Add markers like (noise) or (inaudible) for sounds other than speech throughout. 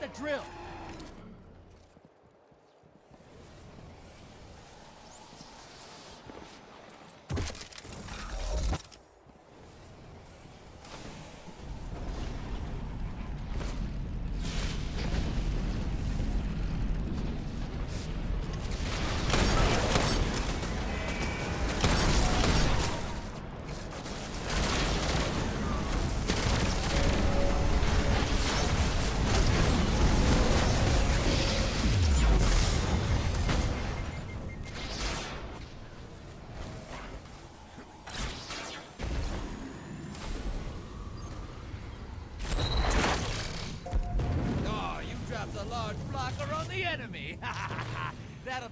the drill.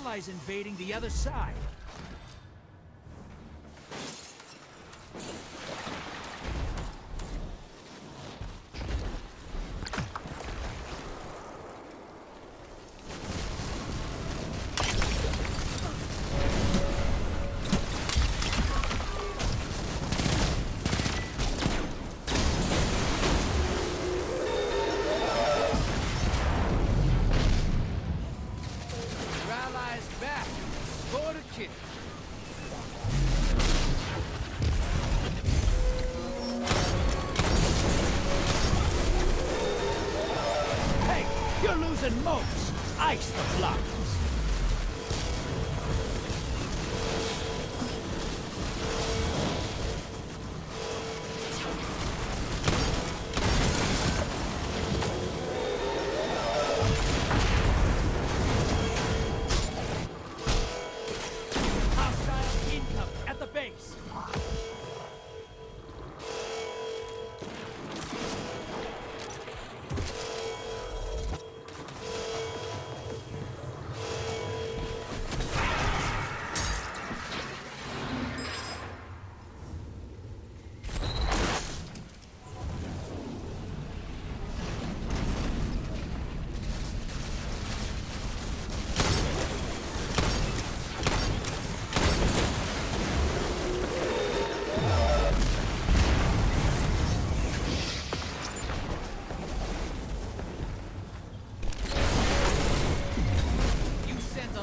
allies invading the other side.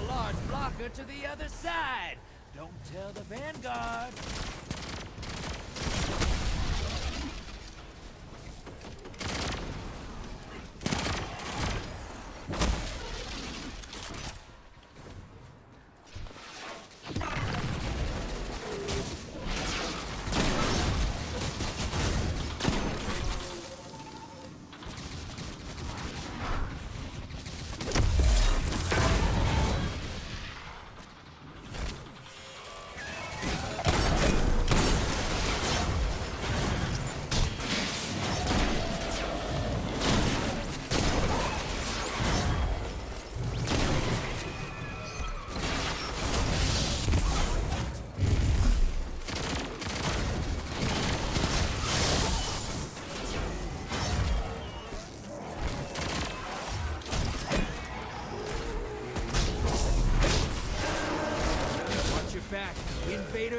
large blocker to the other side. Don't tell the Vanguard.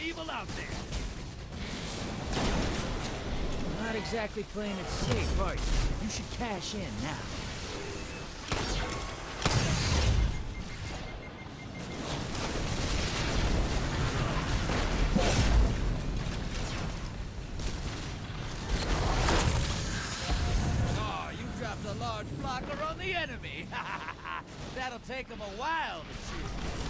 primeval out there. Not exactly playing it safe, are you? You should cash in now. Oh, you dropped a large blocker on the enemy. (laughs) That'll take him a while to shoot.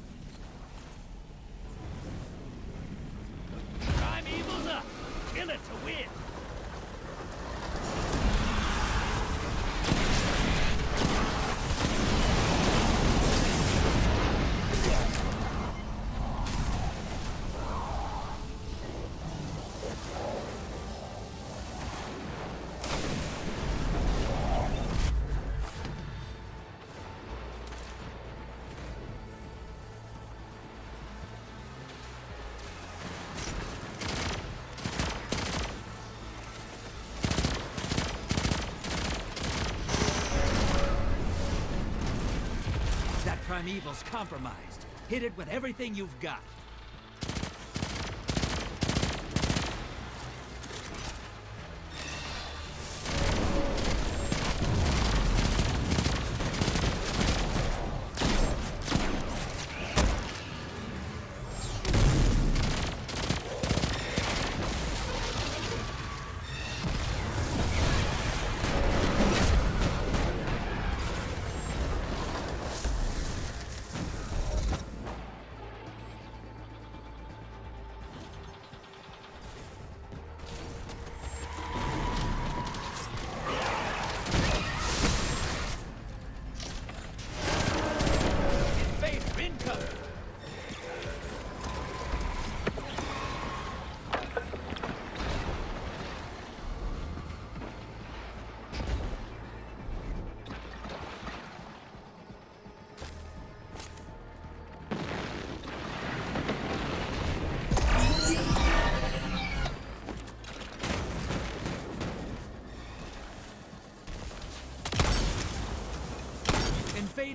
Primeval's compromised. Hit it with everything you've got.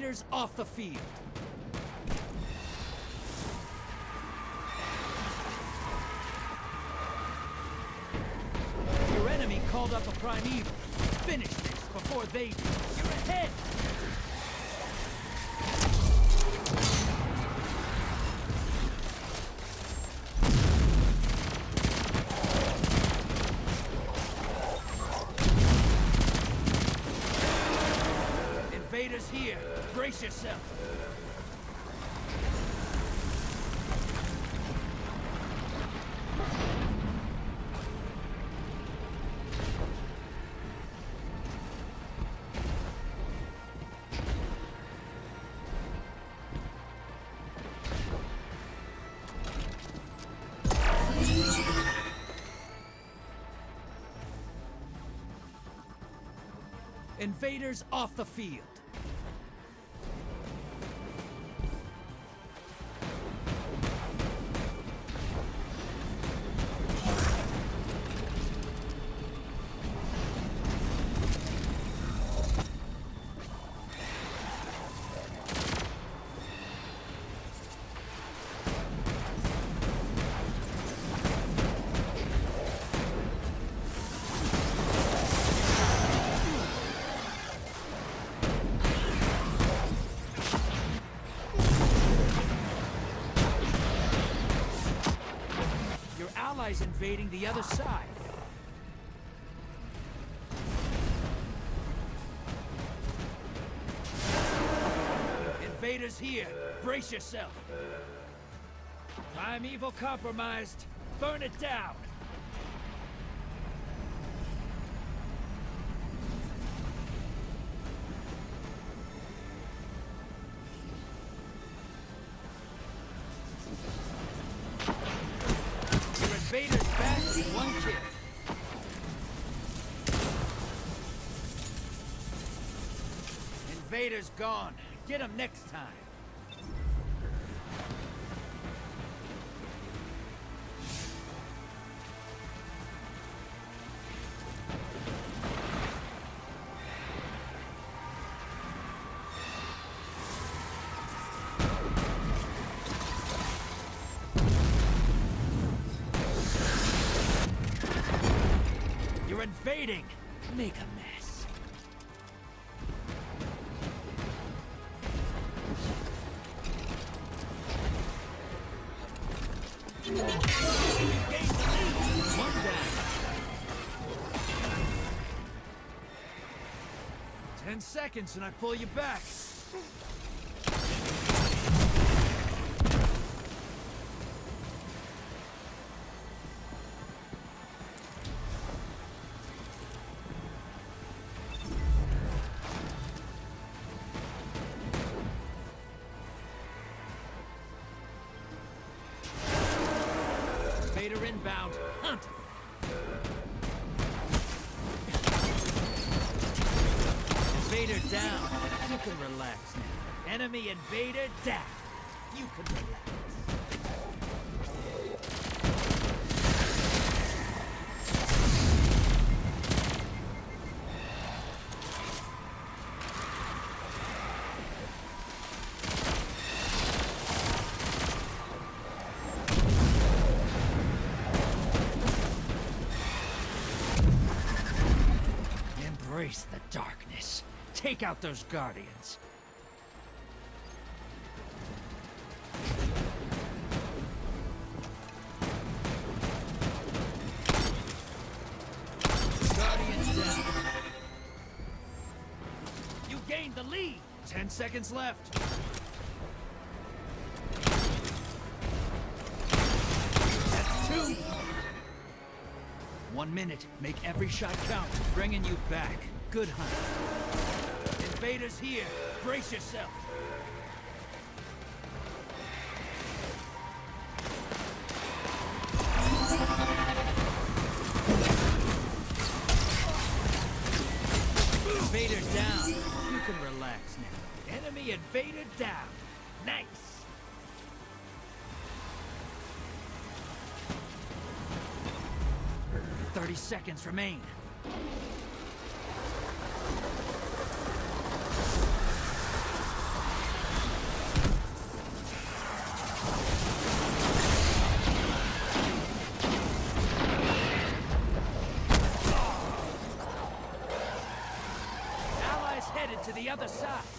Invaders off the field. Your enemy called up a primeval. Finish this before they do. You're ahead! Invaders here. Brace yourself. Invaders off the field. Invading the other side. Invaders here. Brace yourself. Primeval compromised. Burn it down. Invaders gone. Get them next time. You're invading. Make a mess. Ten seconds and I pull you back. Vader inbound. Hunt. You can relax now. Enemy invader down. You can relax. Take out those guardians. Guardians down. You gained the lead. Ten seconds left. Two. One minute. Make every shot count. Bringing you back. Good hunt. Invaders here. Brace yourself. Invader down. You can relax now. Enemy invader down. Nice. Thirty seconds remain. Allies headed to the other side.